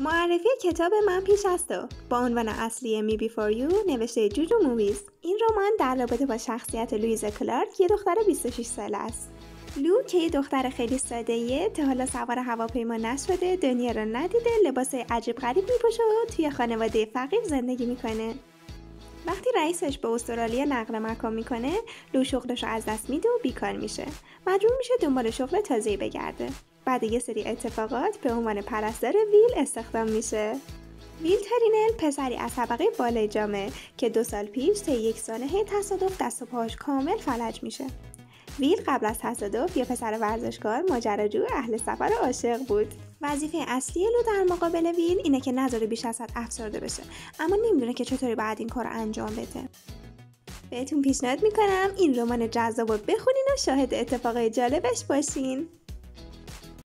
معرفی کتاب من پیش از تو با عنوان اصلی Me Before You نوشته جوجو مویز. این رمان در رابطه با شخصیت لویز کلارک یه دختر 26 ساله است. لو که یه دختر خیلی ساده تا حالا سوار هواپیما نشده دنیا رو ندیده لباس عجیب غریب میپوشه و توی خانواده فقیر زندگی می‌کنه. وقتی رئیسش به استرالیا نقل مکان می‌کنه لو شغلش رو از دست میده و بیکار میشه. مجبور میشه دنبال شغل تازه‌ای بگرده. بعد یه سری اتفاقات به عنوان پرستار ویل استخدام میشه. ویل ترینل پسری از طبقه بالای جامعه که دو سال پیش طی یک سانحه تصادف دست و پاش کامل فلج میشه. ویل قبل از تصادف یه پسر ورزشکار ماجراجو اهل سفر عاشق بود. وظیفه اصلی لو در مقابل ویل اینه که نذاره بیش از حد افسرده بشه اما نمی‌دونه که چطوری باید این کار انجام بده. بهتون پیشنهاد می‌کنم این رمان جذاب رو بخونین و شاهد اتفاقای جالبش باشین.